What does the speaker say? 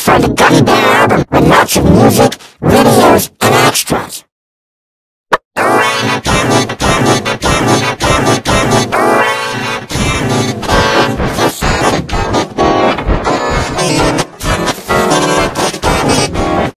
for the gummy bear.